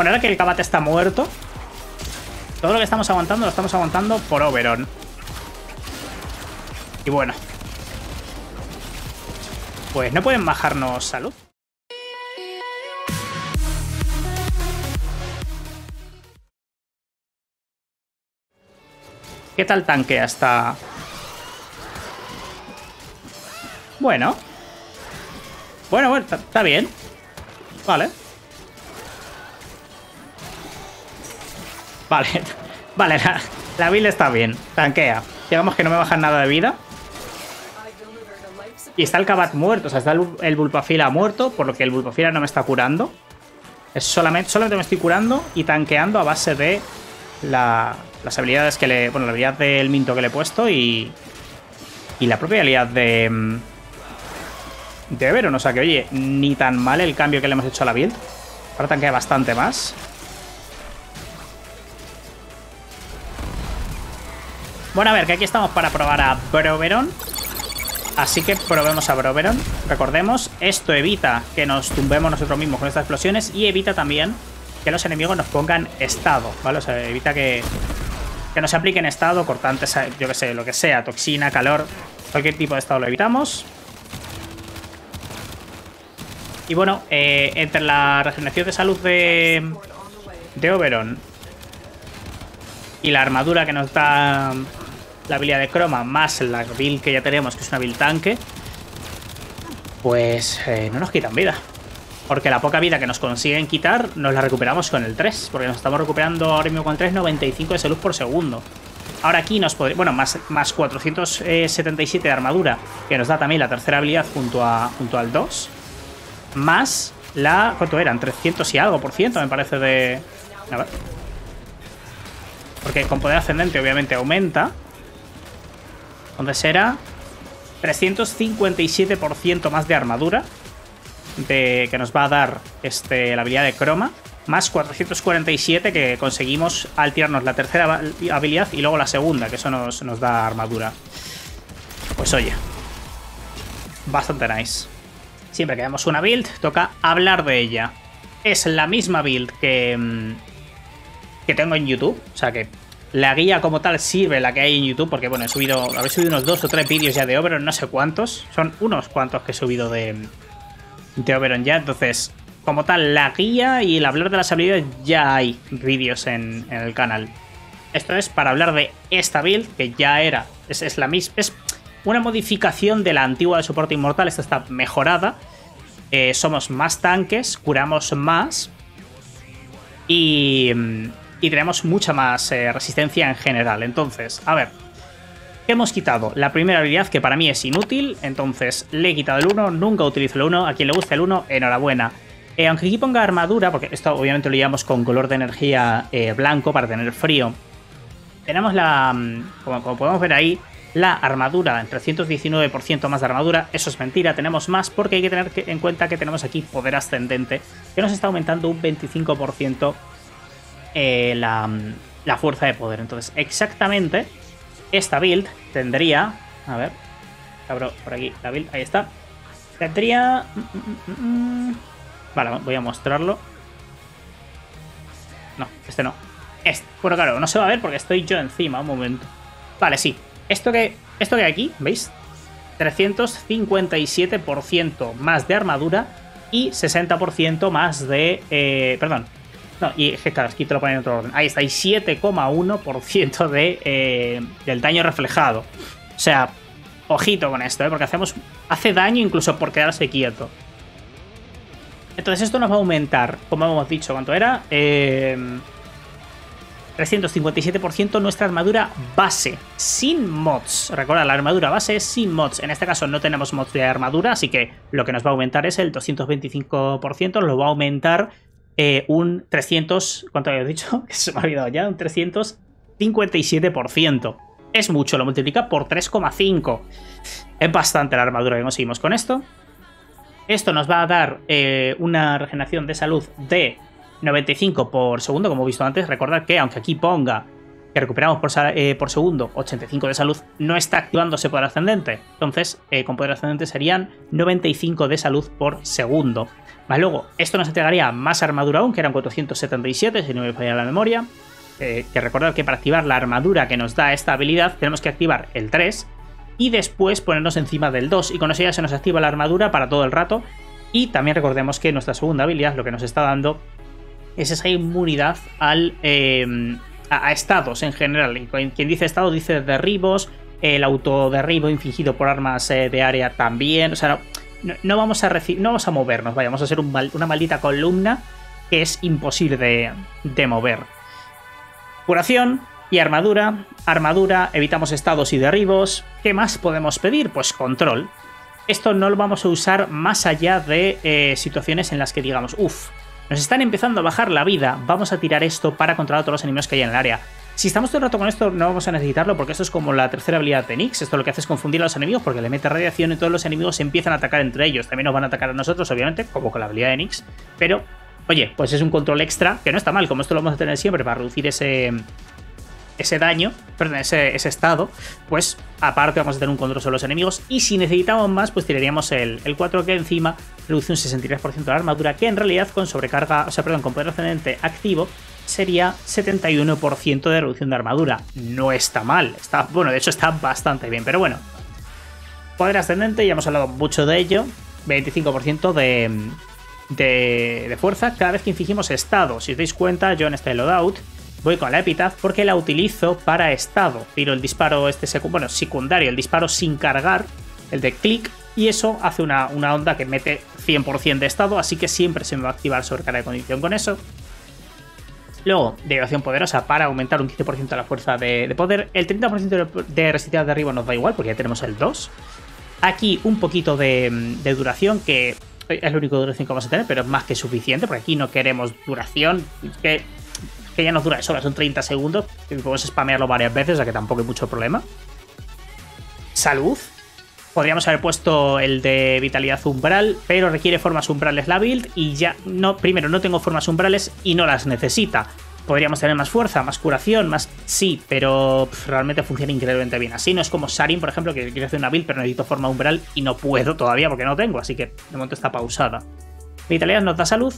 Ahora que el Cabate está muerto, todo lo que estamos aguantando lo estamos aguantando por Oberon. Y bueno. Pues no pueden bajarnos salud. ¿Qué tal tanque hasta...? Bueno. Bueno, bueno, está bien. Vale. Vale, vale, la, la está bien. Tanquea. Digamos que no me bajan nada de vida. Y está el Kabat muerto, o sea, está el, el Bulpafila muerto, por lo que el Bulpafila no me está curando. Es solamente, solamente me estoy curando y tanqueando a base de la, las habilidades que le... Bueno, la habilidad del Minto que le he puesto y... Y la propia habilidad de... Mm, de Veron, o sea que, oye, ni tan mal el cambio que le hemos hecho a la build. Ahora tanquea bastante más. Bueno, a ver, que aquí estamos para probar a Broveron. Así que probemos a Broveron. Recordemos, esto evita que nos tumbemos nosotros mismos con estas explosiones y evita también que los enemigos nos pongan estado, ¿vale? O sea, evita que, que nos apliquen estado, cortantes, yo que sé, lo que sea, toxina, calor, cualquier tipo de estado lo evitamos. Y bueno, eh, entre la regeneración de salud de, de Oberon y la armadura que nos da la habilidad de croma más la build que ya tenemos, que es una build tanque, pues eh, no nos quitan vida. Porque la poca vida que nos consiguen quitar nos la recuperamos con el 3. Porque nos estamos recuperando ahora mismo con el 3 95 de salud por segundo. Ahora aquí nos podría... Bueno, más, más 477 de armadura, que nos da también la tercera habilidad junto, a, junto al 2. Más la... ¿Cuánto eran? 300 y algo por ciento, me parece de... A ver. Porque con poder ascendente obviamente aumenta. Entonces será 357% más de armadura de, que nos va a dar este, la habilidad de croma. Más 447 que conseguimos al tirarnos la tercera habilidad y luego la segunda, que eso nos, nos da armadura. Pues oye, bastante nice. Siempre que vemos una build, toca hablar de ella. Es la misma build que, mm, que tengo en YouTube. O sea que la guía como tal sirve la que hay en YouTube, porque bueno, he subido, habéis subido unos dos o tres vídeos ya de Oberon, no sé cuántos. Son unos cuantos que he subido de, de Oberon ya. Entonces, como tal, la guía y el hablar de las habilidades ya hay vídeos en, el canal. Esto es para hablar de esta build, que ya era, es, es la misma, es una modificación de la antigua de soporte inmortal, esta está mejorada. Eh, somos más tanques, curamos más y, y tenemos mucha más eh, resistencia en general. Entonces, a ver, ¿qué hemos quitado? La primera habilidad que para mí es inútil, entonces le he quitado el 1, nunca utilizo el 1, a quien le guste el 1, enhorabuena. Eh, aunque aquí ponga armadura, porque esto obviamente lo llevamos con color de energía eh, blanco para tener frío, tenemos la, mm, como, como podemos ver ahí, la armadura, en 319% más de armadura, eso es mentira, tenemos más porque hay que tener en cuenta que tenemos aquí poder ascendente, que nos está aumentando un 25% eh, la, fuerza de poder. Entonces, exactamente, esta build tendría... A ver, abro por aquí la build, ahí está. Tendría... Vale, voy a mostrarlo. No, este no. Este. Bueno, claro, no se va a ver porque estoy yo encima, un momento. Vale, sí. Esto que, esto que hay aquí, ¿veis? 357% más de armadura y 60% más de... Eh, perdón. No, y es que claro, aquí te lo ponen en otro orden. Ahí está, y 7,1% de, eh, del daño reflejado. O sea, ojito con esto, ¿eh? porque hacemos, hace daño incluso por quedarse quieto. Entonces esto nos va a aumentar, como hemos dicho, ¿cuánto era? Eh, 357% nuestra armadura base, sin mods. Recuerda, la armadura base es sin mods. En este caso no tenemos mods de armadura, así que lo que nos va a aumentar es el 225%, lo va a aumentar eh, un 300... ¿Cuánto había dicho? Se me ha olvidado ya, un 357%. Es mucho, lo multiplica por 3,5. Es bastante la armadura que conseguimos con esto. Esto nos va a dar eh, una regeneración de salud de 95 por segundo, como he visto antes. Recordad que aunque aquí ponga que recuperamos por, eh, por, segundo 85 de salud, no está activándose poder ascendente. Entonces, eh, con poder ascendente serían 95 de salud por segundo. Más luego, esto nos entregaría más armadura aún, que eran 477, si no me falla la memoria. Eh, que recordad que para activar la armadura que nos da esta habilidad, tenemos que activar el 3 y después ponernos encima del 2. Y con eso ya se nos activa la armadura para todo el rato. Y también recordemos que nuestra segunda habilidad lo que nos está dando es esa inmunidad al, a, estados en general. Quien dice estado dice derribos, el autoderribo infligido por armas eh, de área también. O sea, no, vamos a no vamos a movernos, vamos a ser una maldita columna que es imposible de, mover. Curación y armadura. Armadura, evitamos estados y derribos. ¿Qué más podemos pedir? Pues control. Esto no lo vamos a usar más allá de eh, situaciones en las que digamos, uff, nos están empezando a bajar la vida, vamos a tirar esto para controlar a todos los enemigos que hay en el área. Si estamos todo el rato con esto, no vamos a necesitarlo porque esto es como la tercera habilidad de Nix. Esto lo que hace es confundir a los enemigos porque le mete radiación y todos los enemigos empiezan a atacar entre ellos. También nos van a atacar a nosotros, obviamente, como con la habilidad de Nix. Pero, oye, pues es un control extra que no está mal, como esto lo vamos a tener siempre para reducir ese, ese daño, perdón, ese, estado, pues aparte vamos a tener un control sobre los enemigos. Y si necesitamos más, pues tiraríamos el, el 4 que encima reduce un 63% de la armadura, que en realidad con sobrecarga, o sea, perdón, con poder ascendente activo, sería 71% de reducción de armadura. No está mal, está, bueno, de hecho está bastante bien, pero bueno. Poder ascendente, ya hemos hablado mucho de ello, 25% de, de, de, fuerza cada vez que infligimos estado. Si os dais cuenta, yo en este loadout voy con la Epitaph porque la utilizo para estado. Tiro el disparo este bueno, secundario, el disparo sin cargar, el de click, y eso hace una, una onda que mete 100% de estado, así que siempre se me va a activar sobrecarga de condición con eso. Luego, degradación poderosa para aumentar un 15% de la fuerza de, poder. El 30% de resistencia de arriba nos da igual porque ya tenemos el 2. Aquí un poquito de, duración que es lo único de duración que vamos a tener, pero es más que suficiente porque aquí no queremos duración que, ya nos dura de son 30 segundos. Y podemos spamearlo varias veces, o sea que tampoco hay mucho problema. Salud, Podríamos haber puesto el de vitalidad umbral, pero requiere formas umbrales la build y ya no, primero no tengo formas umbrales y no las necesita. Podríamos tener más fuerza, más curación, más... Sí, pero realmente funciona increíblemente bien. Así no es como Sarin, por ejemplo, que quiere hacer una build, pero necesito forma umbral y no puedo todavía porque no tengo, así que de momento está pausada. Vitalidad nos da salud,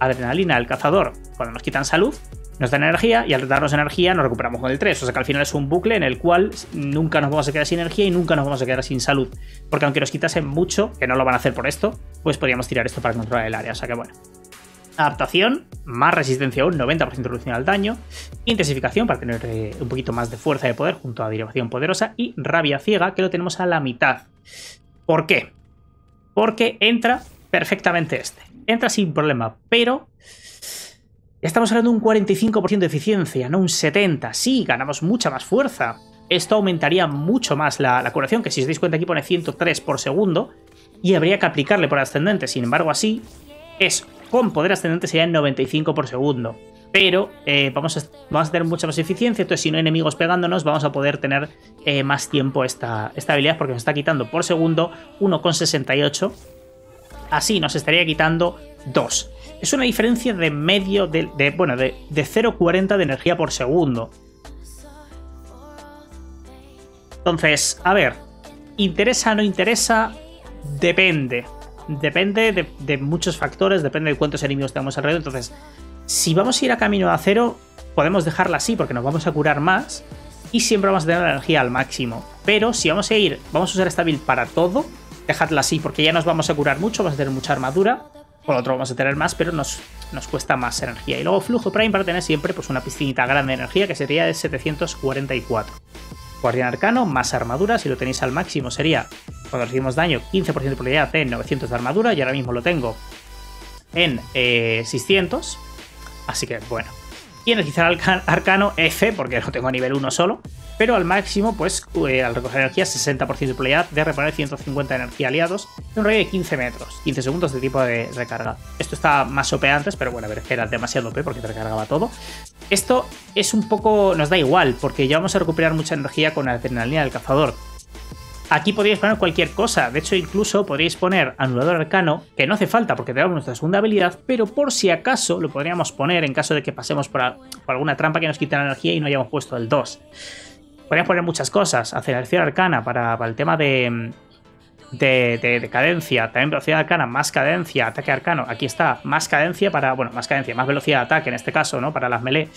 adrenalina al cazador cuando nos quitan salud, nos dan energía y al darnos energía nos recuperamos con el 3. O sea que al final es un bucle en el cual nunca nos vamos a quedar sin energía y nunca nos vamos a quedar sin salud. Porque aunque nos quitasen mucho, que no lo van a hacer por esto, pues podríamos tirar esto para controlar el área. O sea que bueno. Adaptación, más resistencia aún, 90% de reducción al daño. Intensificación para tener eh, un poquito más de fuerza de poder junto a derivación poderosa. Y rabia ciega, que lo tenemos a la mitad. ¿Por qué? Porque entra perfectamente este. Entra sin problema, pero Estamos hablando de un 45% de eficiencia, no un 70%. Sí, ganamos mucha más fuerza. Esto aumentaría mucho más la, curación, que si os dais cuenta aquí pone 103 por segundo, y habría que aplicarle por ascendente. Sin embargo, así es con poder ascendente sería 95 por segundo. Pero eh, vamos, a, vamos, a, tener mucha más eficiencia, entonces si no hay enemigos pegándonos, vamos a poder tener eh, más tiempo esta, esta habilidad porque nos está quitando por segundo 1,68. Así nos estaría quitando 2. Es una diferencia de medio, de, bueno, de, de 0,40 de energía por segundo. Entonces, a ver, ¿interesa no interesa? Depende. Depende de, de, muchos factores, depende de cuántos enemigos tenemos alrededor. Entonces, si vamos a ir a camino a cero, podemos dejarla así porque nos vamos a curar más y siempre vamos a tener la energía al máximo. Pero si vamos a ir, vamos a usar esta build para todo, dejadla así porque ya nos vamos a curar mucho, vamos a tener mucha armadura por otro vamos a tener más, pero nos, nos cuesta más energía. Y luego flujo prime para tener siempre pues, una piscinita grande de energía que sería de 744. Guardián arcano, más armadura, si lo tenéis al máximo sería, cuando recibimos daño, 15% de probabilidad de 900 de armadura, y ahora mismo lo tengo en 600. Eh, Así que bueno. Y energizar arcano F, porque lo tengo a nivel 1 solo pero al máximo, pues eh, al recoger energía, 60% de probabilidad de reponer 150 de energía aliados en un radio de 15 metros, 15 segundos de tipo de recarga. Esto está más OP antes, pero bueno, a ver, era demasiado OP porque te recargaba todo. Esto es un poco, nos da igual, porque ya vamos a recuperar mucha energía con la adrenalina del cazador. Aquí podríais poner cualquier cosa. De hecho, incluso podríais poner anulador arcano, que no hace falta porque tenemos nuestra segunda habilidad, pero por si acaso lo podríamos poner en caso de que pasemos por, alguna trampa que nos quite la energía y no hayamos puesto el 2. Podríamos poner muchas cosas. Aceleración arcana para, el tema de, de, de, cadencia. También velocidad arcana, más cadencia, ataque arcano. Aquí está, más cadencia para, bueno, más cadencia, más velocidad de ataque en este caso, ¿no? Para las melee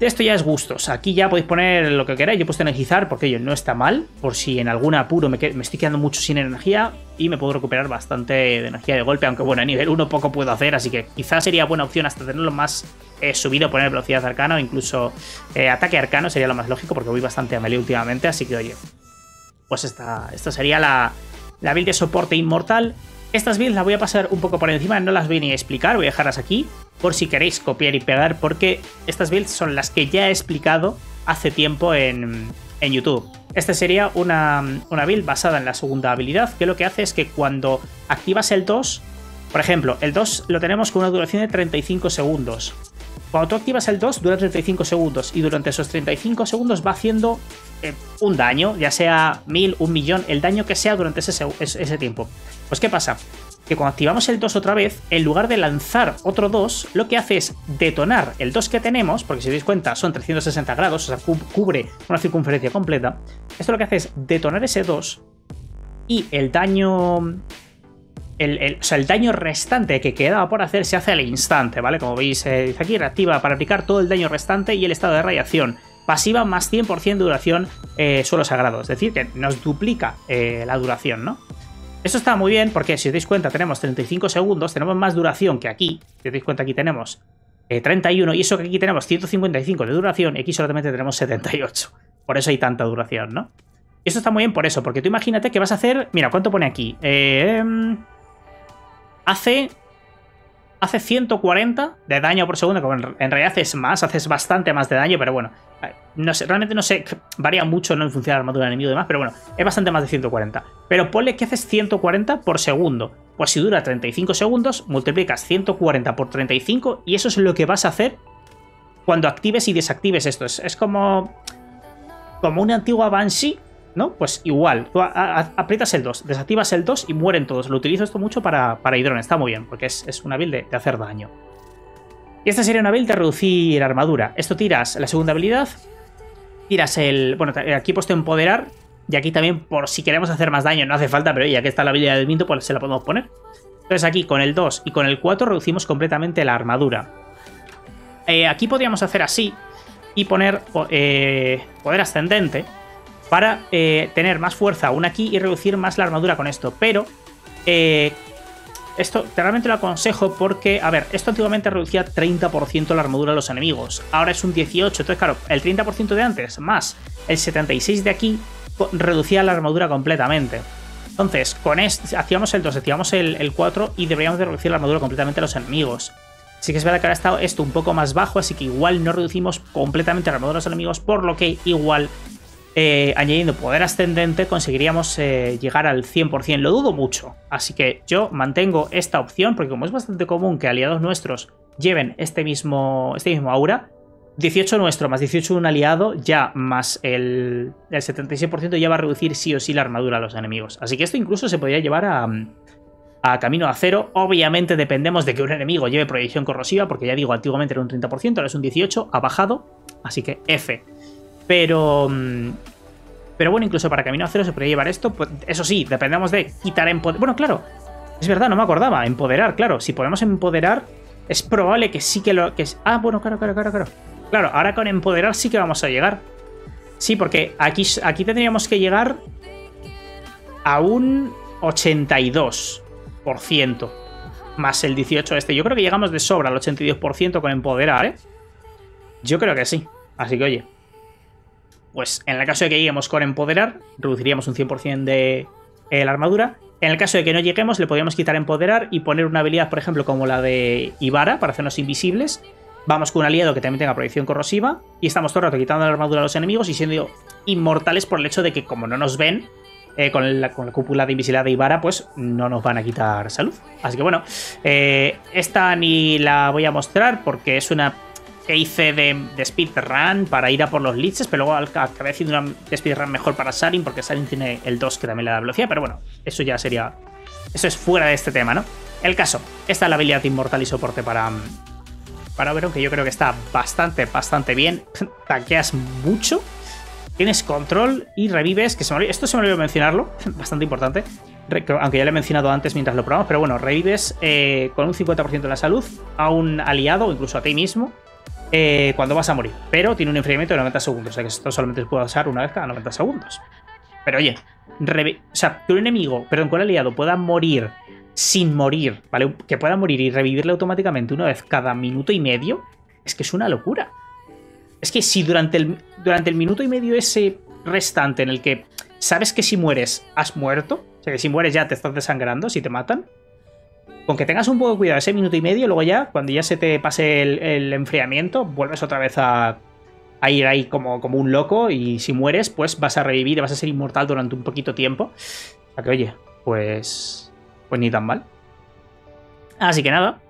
esto ya es gustos. Aquí ya podéis poner lo que queráis. Yo he puesto energizar porque yo no está mal. Por si en algún apuro me, estoy quedando mucho sin energía. Y me puedo recuperar bastante de energía de golpe. Aunque bueno, a nivel 1 poco puedo hacer. Así que quizás sería buena opción hasta tenerlo más eh, subido. Poner velocidad arcana o incluso eh, ataque arcano sería lo más lógico. Porque voy bastante a melee últimamente. Así que oye. Pues esta, esta sería la, la build de soporte inmortal. Estas builds las voy a pasar un poco por encima, no las voy ni a explicar, voy a dejarlas aquí por si queréis copiar y pegar, porque estas builds son las que ya he explicado hace tiempo en, YouTube. Esta sería una, una, build basada en la segunda habilidad, que lo que hace es que cuando activas el 2, por ejemplo, el 2 lo tenemos con una duración de 35 segundos. Cuando tú activas el 2 dura 35 segundos y durante esos 35 segundos va haciendo eh, un daño, ya sea mil, un millón, el daño que sea durante ese, ese tiempo. Pues ¿qué pasa? que cuando activamos el 2 otra vez, en lugar de lanzar otro 2, lo que hace es detonar el 2 que tenemos, porque si os dais cuenta son 360 grados, o sea, cubre una circunferencia completa. Esto lo que hace es detonar ese 2 y el daño... El, o sea, el daño restante que quedaba por hacer se hace al instante, ¿vale? Como veis, eh, dice aquí, reactiva para aplicar todo el daño restante y el estado de radiación. Pasiva más 100% de duración eh, suelo sagrado, es decir, que nos duplica eh, la duración, ¿no? Esto está muy bien porque si os dais cuenta tenemos 35 segundos, tenemos más duración que aquí. Si os dais cuenta aquí tenemos 31 y eso que aquí tenemos 155 de duración aquí solamente tenemos 78. Por eso hay tanta duración, ¿no? Y esto está muy bien por eso, porque tú imagínate que vas a hacer... Mira, ¿cuánto pone aquí? Eh, hace... Hace 140 de daño por segundo, que en realidad haces más, haces bastante más de daño, pero bueno, no sé, realmente no sé, varía mucho ¿no? en función de la armadura del enemigo y demás, pero bueno, es bastante más de 140. Pero ponle que haces 140 por segundo. Pues si dura 35 segundos, multiplicas 140 por 35 y eso es lo que vas a hacer cuando actives y desactives esto. Es, como, como una antigua Banshee, ¿no? Pues igual, aprietas el 2, desactivas el 2 y mueren todos. Lo utilizo esto mucho para, para Hidron, está muy bien, porque es, una build de hacer daño. Y esta sería una build de reducir armadura. Esto tiras la segunda habilidad, tiras el... Bueno, aquí he puesto empoderar, y aquí también por si queremos hacer más daño, no hace falta, pero ya que está la habilidad del viento, pues se la podemos poner. Entonces aquí con el 2 y con el 4 reducimos completamente la armadura. Eh, aquí podríamos hacer así y poner eh, poder ascendente para eh, tener más fuerza aún aquí y reducir más la armadura con esto. Pero esto realmente lo aconsejo porque, a ver, esto antiguamente reducía 30% la armadura de los enemigos. Ahora es un 18%. Entonces, claro, el 30% de antes más el 76% de aquí reducía la armadura completamente. Entonces, con esto, hacíamos el 2, hacíamos el, 4 y deberíamos de reducir la armadura completamente a los enemigos. Sí que es verdad que ahora estado esto un poco más bajo, así que igual no reducimos completamente la armadura a los enemigos, por lo que igual eh, añadiendo poder ascendente conseguiríamos eh, llegar al 100%. Lo dudo mucho, así que yo mantengo esta opción porque como es bastante común que aliados nuestros lleven este mismo, este mismo aura, 18 nuestro más 18 de un aliado, ya más el, el 76% ya va a reducir sí o sí la armadura a los enemigos. Así que esto incluso se podría llevar a, a camino a cero. Obviamente dependemos de que un enemigo lleve proyección corrosiva, porque ya digo, antiguamente era un 30%, ahora es un 18%, ha bajado, así que F. Pero. Mm, pero bueno, incluso para Camino a Cero se podría llevar esto. Pues, eso sí, dependemos de quitar empoderar. Bueno, claro. Es verdad, no me acordaba. Empoderar, claro. Si podemos empoderar, es probable que sí que lo. Que Ah, bueno, claro, claro, claro, claro. Claro, ahora con empoderar sí que vamos a llegar. Sí, porque aquí, aquí tendríamos que llegar a un 82%. Más el 18 este. Yo creo que llegamos de sobra al 82% con empoderar, ¿eh? Yo creo que sí. Así que oye, pues en el caso de que lleguemos con empoderar, reduciríamos un 100% de eh, la armadura. En el caso de que no lleguemos, le podríamos quitar empoderar y poner una habilidad, por ejemplo, como la de Ibara, para hacernos invisibles. Vamos con un aliado que también tenga proyección corrosiva y estamos todo el rato quitando la armadura a los enemigos y siendo inmortales por el hecho de que como no nos ven, eh, con, la, cúpula de invisibilidad de Ibara, pues no nos van a quitar salud. Así que bueno, eh, esta ni la voy a mostrar porque es una que hice de, de speedrun para ir a por los leeches, pero luego acabé haciendo una speedrun mejor para Sarin, porque Sarin tiene el 2 que también le da velocidad, pero bueno, eso ya sería... Eso es fuera de este tema, ¿no? El caso, esta es la habilidad inmortal y soporte para, para Oberon, que yo creo que está bastante, bastante bien. Taqueas mucho, tienes control y revives, que esto se me olvidó mencionarlo, bastante importante, aunque ya lo he mencionado antes mientras lo probamos, pero bueno, revives eh, con un 50% de la salud a un aliado o incluso a ti mismo eh, cuando vas a morir. Pero tiene un enfriamiento de 90 segundos, o sea que esto solamente se puede usar una vez cada 90 segundos. Pero oye, o sea, que un enemigo, perdón, que un aliado pueda morir sin morir, ¿vale? Que pueda morir y revivirle automáticamente una vez cada minuto y medio, es que es una locura. Es que si durante el, durante el minuto y medio ese restante en el que sabes que si mueres has muerto, o sea que si mueres ya te estás desangrando, si te matan, con que tengas un poco de cuidado ese minuto y medio, luego ya, cuando ya se te pase el, enfriamiento, vuelves otra vez a, ir ahí como, un loco y si mueres, pues vas a revivir vas a ser inmortal durante un poquito tiempo. O sea que, oye, pues, pues ni tan mal. Así que nada.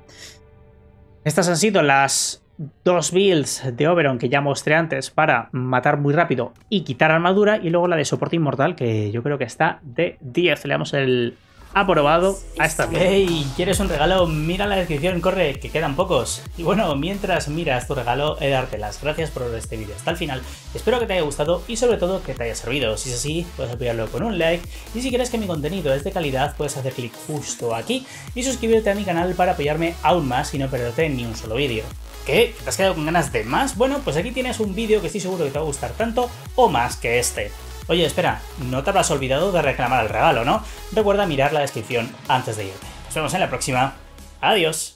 Estas han sido las dos builds de Oberon que ya mostré antes para matar muy rápido y quitar armadura y luego la de soporte inmortal que yo creo que está de 10. Le damos el aprobado a esta Hey, ¿quieres un regalo? Mira la descripción, corre, que quedan pocos. Y bueno, mientras miras tu regalo, he darte las gracias por este vídeo hasta el final. Espero que te haya gustado y sobre todo que te haya servido. Si es así, puedes apoyarlo con un like. Y si quieres que mi contenido es de calidad, puedes hacer clic justo aquí y suscribirte a mi canal para apoyarme aún más y no perderte ni un solo vídeo. ¿Qué? ¿Te has quedado con ganas de más? Bueno, pues aquí tienes un vídeo que estoy seguro que te va a gustar tanto o más que este. Oye, espera, no te habrás olvidado de reclamar el regalo, ¿no? Recuerda mirar la descripción antes de irte. Nos vemos en la próxima. Adiós.